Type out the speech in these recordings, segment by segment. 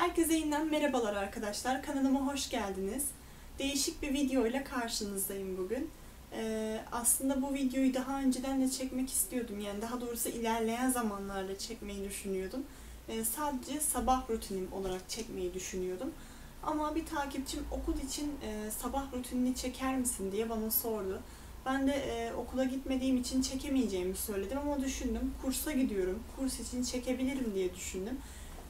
Herkese yeniden merhabalar arkadaşlar. Kanalıma hoş geldiniz. Değişik bir video ile karşınızdayım bugün. Ee, aslında bu videoyu daha önceden de çekmek istiyordum. Yani daha doğrusu ilerleyen zamanlarda çekmeyi düşünüyordum. Ee, sadece sabah rutinim olarak çekmeyi düşünüyordum. Ama bir takipçim okul için e, sabah rutinini çeker misin diye bana sordu. Ben de e, okula gitmediğim için çekemeyeceğimi söyledim ama düşündüm. Kursa gidiyorum. Kurs için çekebilirim diye düşündüm.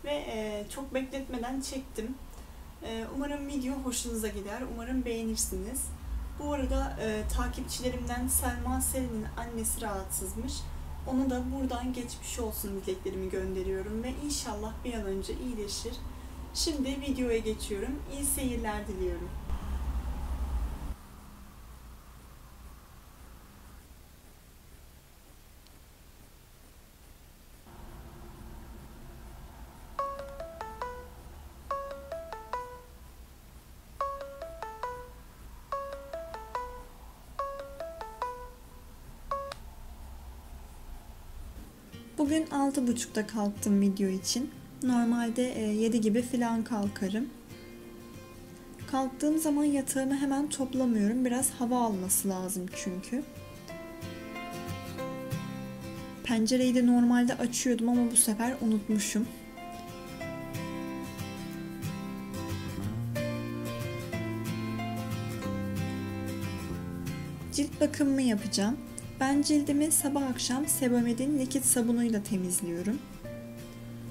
Ve e, çok bekletmeden çektim. E, umarım video hoşunuza gider. Umarım beğenirsiniz. Bu arada e, takipçilerimden Selma Selin'in annesi rahatsızmış. Onu da buradan geçmiş olsun dileklerimi gönderiyorum ve inşallah bir an önce iyileşir. Şimdi videoya geçiyorum. İyi seyirler diliyorum. Bugün 6.30'da kalktım video için. Normalde 7 gibi falan kalkarım. Kalktığım zaman yatağımı hemen toplamıyorum. Biraz hava alması lazım çünkü. Pencereyi de normalde açıyordum ama bu sefer unutmuşum. Cilt bakımımı yapacağım. Ben cildimi sabah akşam Sebamed'in likit sabunuyla temizliyorum.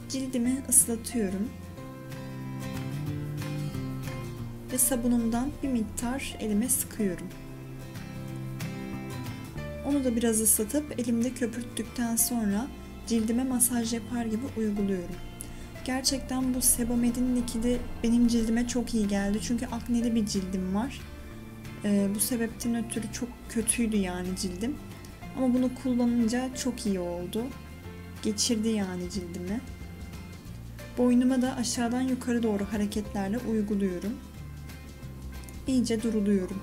Cildimi ıslatıyorum. Ve sabunumdan bir miktar elime sıkıyorum. Onu da biraz ıslatıp elimde köpürttükten sonra cildime masaj yapar gibi uyguluyorum. Gerçekten bu Sebamed'in likidi benim cildime çok iyi geldi. Çünkü akneli bir cildim var. Ee, bu sebepten ötürü çok kötüydü yani cildim. Ama bunu kullanınca çok iyi oldu. Geçirdi yani cildimi. Boynuma da aşağıdan yukarı doğru hareketlerle uyguluyorum. İyice duruluyorum.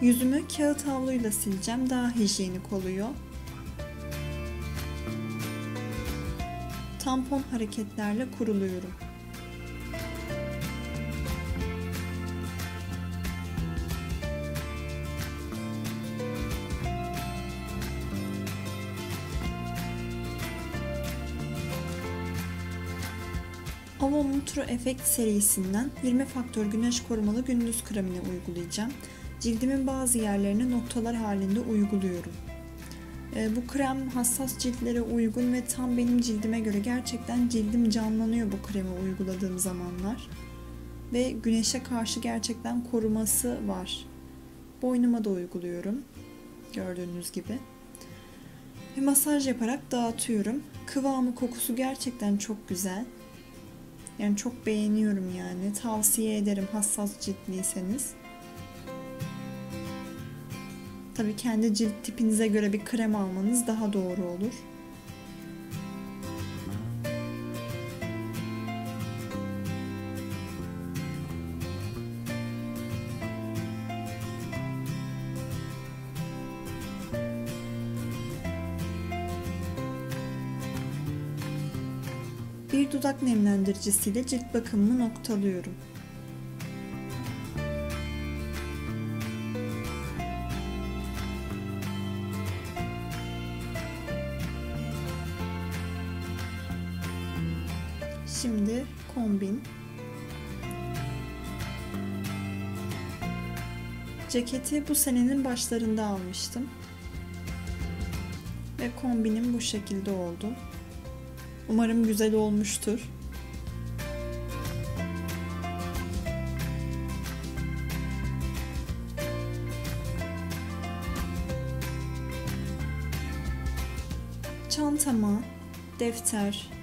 Yüzümü kağıt havluyla sileceğim. Daha hijyenik oluyor. Tampon hareketlerle kuruluyorum. Avon Nutro Effect serisinden 20 faktör güneş korumalı gündüz kremini uygulayacağım. Cildimin bazı yerlerine noktalar halinde uyguluyorum. Ee, bu krem hassas ciltlere uygun ve tam benim cildime göre gerçekten cildim canlanıyor bu kremi uyguladığım zamanlar. Ve güneşe karşı gerçekten koruması var. Boynuma da uyguluyorum. Gördüğünüz gibi. Ve masaj yaparak dağıtıyorum. Kıvamı kokusu gerçekten çok güzel. Yani çok beğeniyorum yani. Tavsiye ederim hassas ciltliyseniz. Tabii kendi cilt tipinize göre bir krem almanız daha doğru olur. Bir dudak nemlendiricisiyle cilt bakımımı noktalıyorum. Şimdi kombin. Ceketi bu senenin başlarında almıştım. Ve kombinim bu şekilde oldu. Umarım güzel olmuştur. Çantama defter,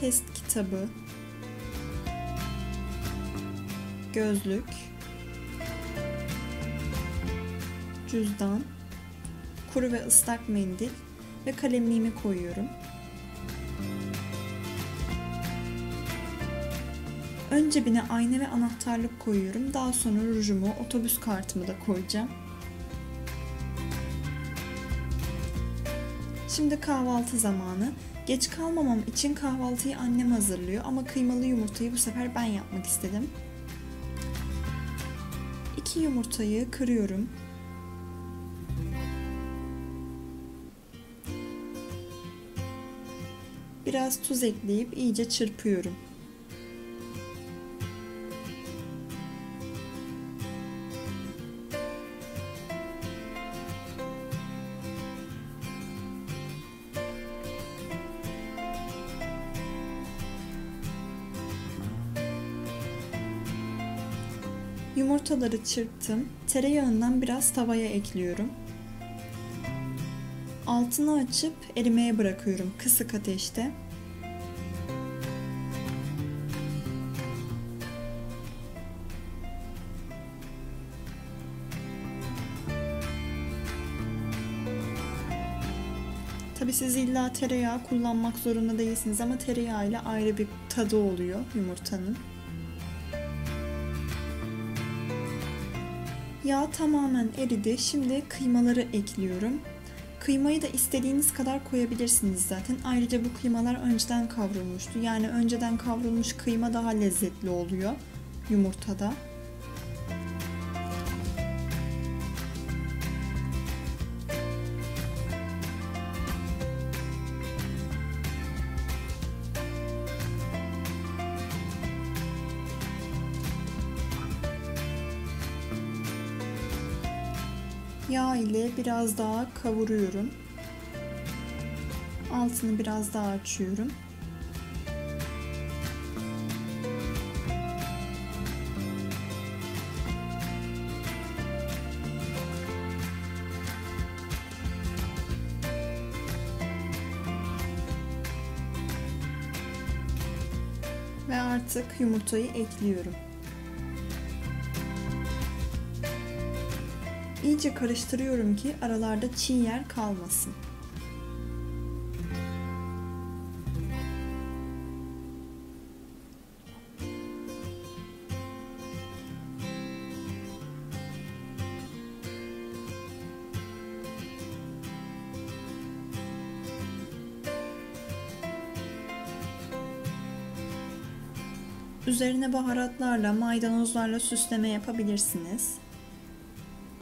test kitabı, gözlük, cüzdan, kuru ve ıslak mendil ve kalemliğimi koyuyorum. Ön cebine ayna ve anahtarlık koyuyorum. Daha sonra rujumu, otobüs kartımı da koyacağım. Şimdi kahvaltı zamanı. Geç kalmamam için kahvaltıyı annem hazırlıyor ama kıymalı yumurtayı bu sefer ben yapmak istedim. İki yumurtayı kırıyorum. Biraz tuz ekleyip iyice çırpıyorum. Yumurtaları çırptım. Tereyağından biraz tavaya ekliyorum. Altını açıp erimeye bırakıyorum kısık ateşte. Tabi siz illa tereyağı kullanmak zorunda değilsiniz ama tereyağı ile ayrı bir tadı oluyor yumurtanın. Yağ tamamen eridi. Şimdi kıymaları ekliyorum. Kıymayı da istediğiniz kadar koyabilirsiniz zaten. Ayrıca bu kıymalar önceden kavrulmuştu. Yani önceden kavrulmuş kıyma daha lezzetli oluyor yumurtada. Yağ ile biraz daha kavuruyorum. Altını biraz daha açıyorum. Ve artık yumurtayı ekliyorum. İyice karıştırıyorum ki aralarda çiğ yer kalmasın. Üzerine baharatlarla, maydanozlarla süsleme yapabilirsiniz.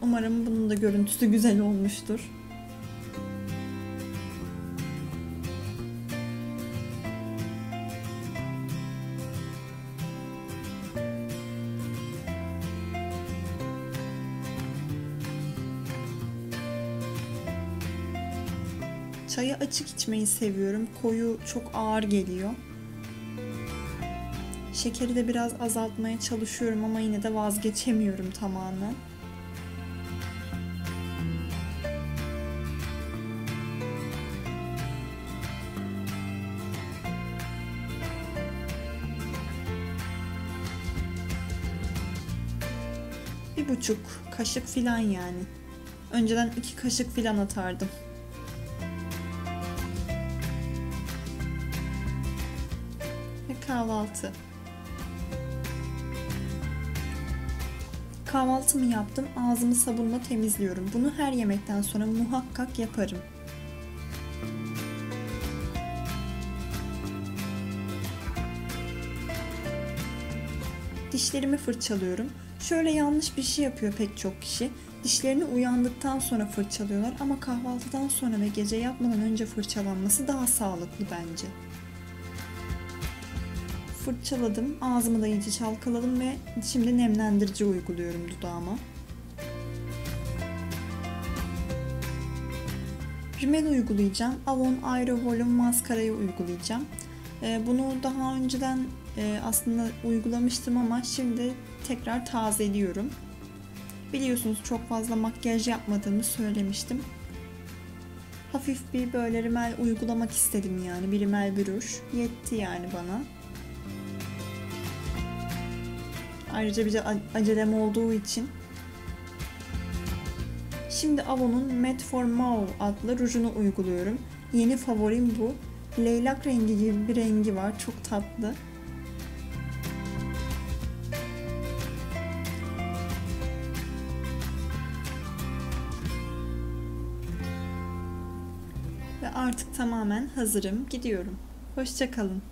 Umarım bunun da görüntüsü güzel olmuştur. Çayı açık içmeyi seviyorum. Koyu çok ağır geliyor. Şekeri de biraz azaltmaya çalışıyorum ama yine de vazgeçemiyorum tamamen. Bir buçuk kaşık filan yani. Önceden iki kaşık filan atardım. Ve kahvaltı. Kahvaltımı yaptım. Ağzımı sabunla temizliyorum. Bunu her yemekten sonra muhakkak yaparım. Dişlerimi fırçalıyorum. Şöyle yanlış bir şey yapıyor pek çok kişi. Dişlerini uyandıktan sonra fırçalıyorlar ama kahvaltıdan sonra ve gece yatmadan önce fırçalanması daha sağlıklı bence. Fırçaladım, ağzımı da iyice çalkaladım ve şimdi nemlendirici uyguluyorum dudağıma. Rimel uygulayacağım. Avon Aero Volume maskarayı uygulayacağım. Bunu daha önceden aslında uygulamıştım ama şimdi tekrar tazeliyorum. Biliyorsunuz çok fazla makyaj yapmadığımı söylemiştim. Hafif bir böyle rimel uygulamak istedim yani. Bir rimel bir ruj. Yetti yani bana. Ayrıca bir de acelem olduğu için. Şimdi Avon'un Matte for Mauve adlı rujunu uyguluyorum. Yeni favorim bu. Leylak rengi gibi bir rengi var. Çok tatlı. Artık tamamen hazırım. Gidiyorum. Hoşçakalın.